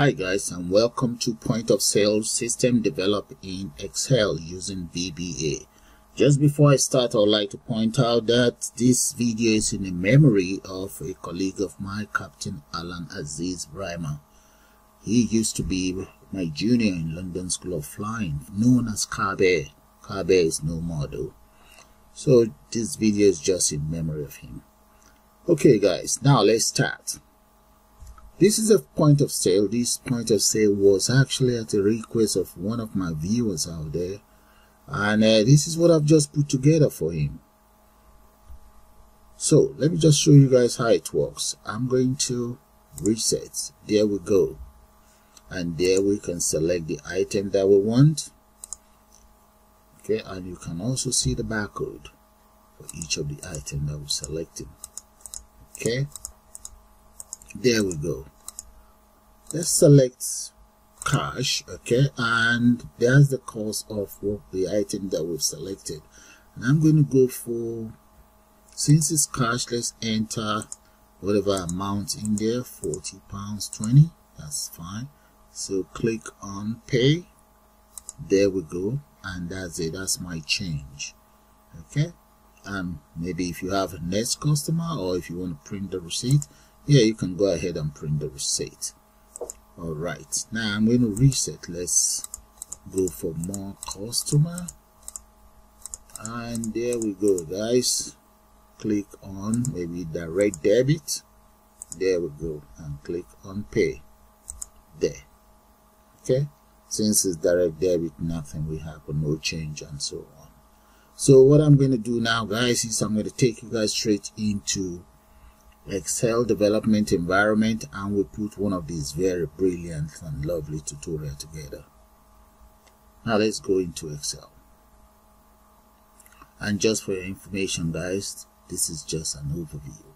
Hi guys and welcome to point of sale system developed in Excel using VBA. Just before I start I would like to point out that this video is in the memory of a colleague of mine Captain Alan Aziz Brahma. He used to be my junior in London School of Flying known as Kabe. Kabe is no more though. So this video is just in memory of him. Okay guys now let's start. This is a point of sale. This point of sale was actually at the request of one of my viewers out there. And uh, this is what I've just put together for him. So let me just show you guys how it works. I'm going to reset. There we go. And there we can select the item that we want. Okay, and you can also see the barcode for each of the item that we're selecting. Okay there we go. Let's select cash okay? And there's the cost of what the item that we've selected. And i'm going to go for since it's cash let's enter whatever amount in there 40 pounds 20 that's fine. So click on pay. There we go and that's it that's my change okay? And maybe if you have a next customer or if you want to print the receipt yeah you can go ahead and print the receipt. All right now i'm going to reset. Let's go for more customer. And there we go guys. Click on maybe direct debit. There we go and click on pay. There. Okay since it's direct debit nothing will happen no change and so on. So what i'm going to do now guys is i'm going to take you guys straight into Excel development environment and we put one of these very brilliant and lovely tutorial together. Now let's go into Excel. And just for your information guys, this is just an overview.